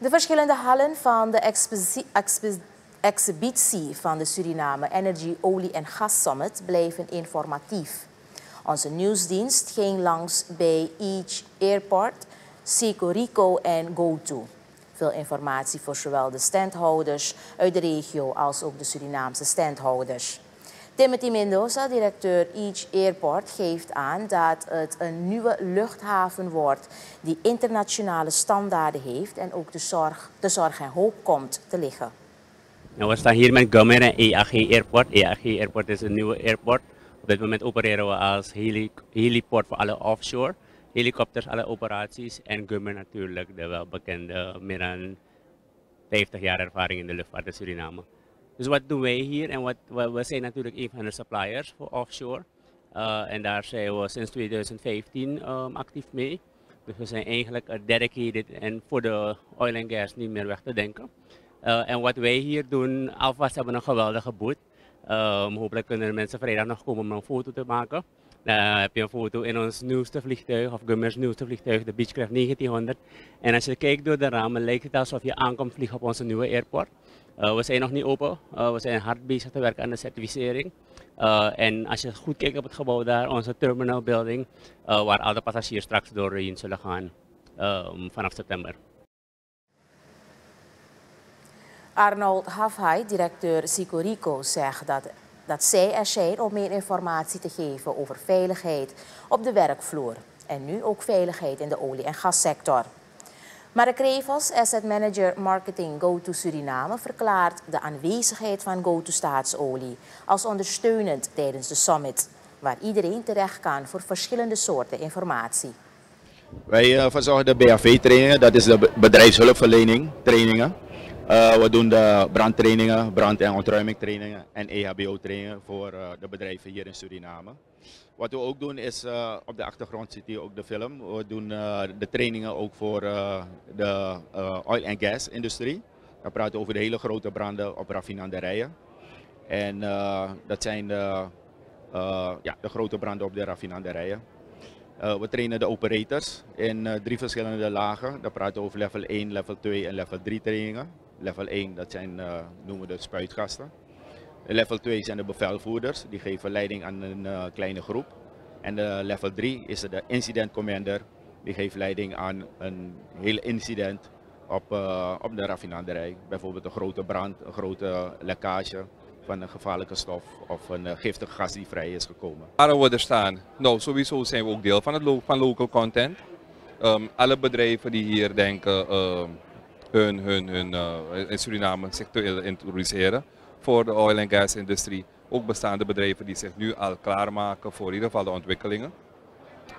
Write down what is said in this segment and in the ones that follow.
De verschillende hallen van de exhibitie van de Suriname Energy, Olie en Gas Summit blijven informatief. Onze nieuwsdienst ging langs bij Each Airport, Seco Rico en GoTo. Veel informatie voor zowel de standhouders uit de regio als ook de Surinaamse standhouders. Timothy Mendoza, directeur Each Airport, geeft aan dat het een nieuwe luchthaven wordt die internationale standaarden heeft en ook de zorg, de zorg en hoop komt te liggen. Nou, we staan hier met Gummer en EAG Airport. EAG Airport is een nieuwe airport. Op dit moment opereren we als heli heliport voor alle offshore helikopters, alle operaties. En Gummer natuurlijk, de welbekende, meer dan 50 jaar ervaring in de luchtvaart in Suriname. Dus wat doen wij hier? En wat, we zijn natuurlijk een van de suppliers voor offshore. Uh, en daar zijn we sinds 2015 um, ehm, actief mee. Dus we zijn eigenlijk dedicated en voor de oil en gas niet meer weg te denken. Uh, en wat wij hier doen, alvast hebben we een geweldige boot. Um, hopelijk kunnen mensen vrijdag nog komen om een foto te maken. Dan heb je een foto in ons nieuwste vliegtuig, of Gummers nieuwste vliegtuig, de Beechcraft 1900. En als je kijkt door de ramen, lijkt het alsof je aankomt vliegen op onze nieuwe airport. Uh, we zijn nog niet open. Uh, we zijn hard bezig te werken aan de certificering. Uh, en als je goed kijkt op het gebouw daar, onze terminal building, waar al de passagiers straks doorheen zullen gaan vanaf september. Arnold Hafhai, directeur Sicorico, zegt dat, dat zij er zijn om meer informatie te geven over veiligheid op de werkvloer. En nu ook veiligheid in de olie- en gassector. Mark Krevels, asset manager marketing GoTo Suriname, verklaart de aanwezigheid van GoTo Staatsolie als ondersteunend tijdens de summit, waar iedereen terecht kan voor verschillende soorten informatie. Wij uh, verzorgen de BHV-trainingen, dat is de bedrijfshulpverlening trainingen. Uh, we doen de brandtrainingen, brand- en ontruimingtrainingen en EHBO-trainingen voor uh, de bedrijven hier in Suriname. Wat we ook doen is, uh, op de achtergrond zit hier ook de film. We doen de trainingen ook voor de oil- en gas-industrie. We praten over de hele grote branden op raffinaderijen. En dat zijn de, ja, de grote branden op de raffinaderijen. we trainen de operators in drie verschillende lagen. Dan praten we over level 1, level 2 en level 3 trainingen. Level 1, dat zijn, uh, noemen we de spuitgasten. Level 2 zijn de bevelvoerders, die geven leiding aan een uh, kleine groep. En de level 3 is de incident commander, die geeft leiding aan een heel incident op, op de raffinaderij. Bijvoorbeeld een grote brand, een grote lekkage van een gevaarlijke stof of een giftig gas die vrij is gekomen. Waar we er staan? Nou, sowieso zijn we ook deel van, het lo van local content. Um, alle bedrijven die hier denken, um, hun, hun, hun uh, in Suriname zich introduceren voor de oil- en gasindustrie. Ook bestaande bedrijven die zich nu al klaarmaken voor in ieder geval de ontwikkelingen.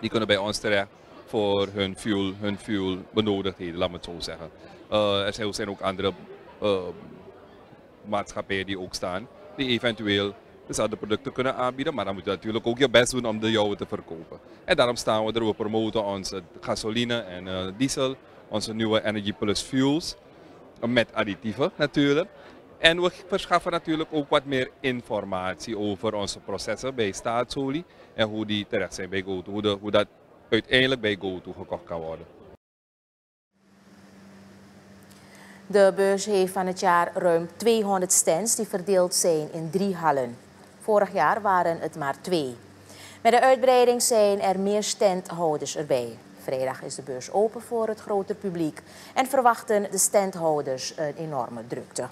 Die kunnen bij ons terecht voor hun fuel, hun fuel benodigdheden, laat me het zo zeggen. Uh, er zijn ook andere uh, maatschappijen die ook staan, die eventueel dezelfde producten kunnen aanbieden, maar dan moet je natuurlijk ook je best doen om de jouwe te verkopen. En daarom staan we er, we promoten onze gasoline en diesel onze nieuwe Energy Plus Fuels. Met additieven natuurlijk. En we verschaffen natuurlijk ook wat meer informatie over onze processen bij staatsolie. En hoe die terecht zijn bij GoTo. Hoe, hoe dat uiteindelijk bij GoTo gekocht kan worden. De beurs heeft van het jaar ruim 200 stands die verdeeld zijn in drie hallen. Vorig jaar waren het maar twee. Met de uitbreiding zijn er meer standhouders erbij. Vrijdag is de beurs open voor het grote publiek en verwachten de standhouders een enorme drukte.